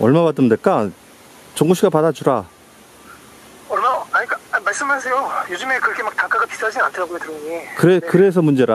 얼마 받으면 될까? 정구 씨가 받아주라. 얼마? 아니, 그러니까, 아, 말씀하세요. 요즘에 그렇게 막 단가가 비싸진 않더라고요, 드론이. 그래 네. 그래서 문제라.